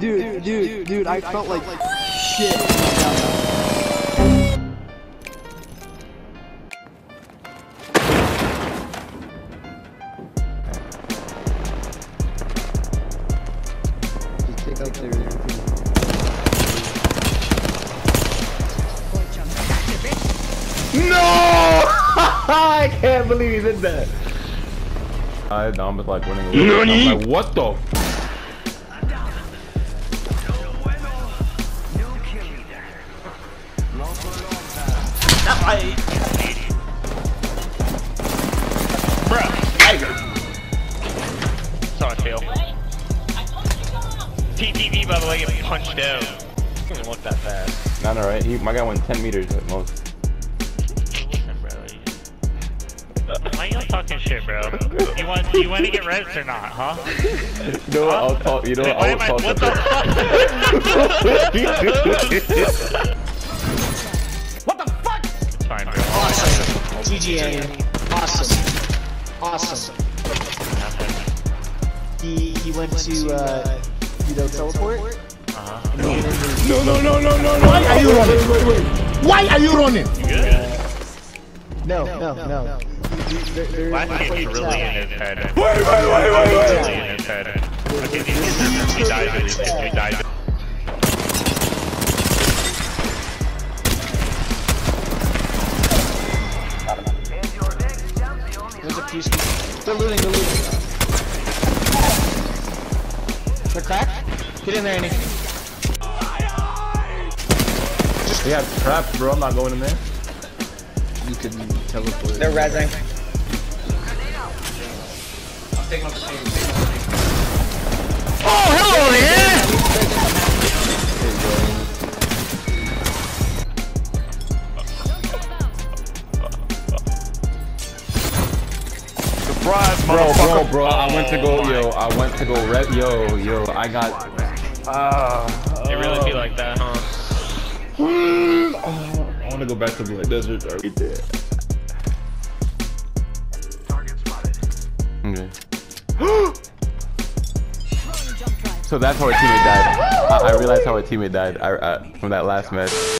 Dude, dude, dude, dude I felt like like shit. Just take out. No! I can't believe he did that. I I'm just like running away. I'm like, what the? Saw it fail. TTV, by the way, get punched out. Doesn't look that fast. Not alright. He my guy went 10 meters at most. Listen, bro. you- Why talking shit, bro? You want you want to get res or not, huh? You know what? I'll talk. You know what? I'll talk What the Awesome. GG, Awesome. Awesome. He he went to uh, you know teleport. Uh-huh. And he went into- No, no, no, no, no, no. Why are you running? Why are you running? You good? No, no, no. They're- they're- Last they're game's playing really in his head. Wait, wait, wait, wait, wait. Really in his head. Okay, he he died. He died. There's a few. sk- They're looting. They're looting. They're cracked. Get in there, Andy. He had traps, bro. I'm not going in there. You can teleport. They're rezzing. Oh, Surprise, Bro, bro, bro. I went to go, yo. I went to go red, yo, yo. I got. Ah. It really be like that, huh? I want to go back to Black Desert right there. Okay. so that's how our teammate died. I, I realized how our teammate died I, I, from that last match.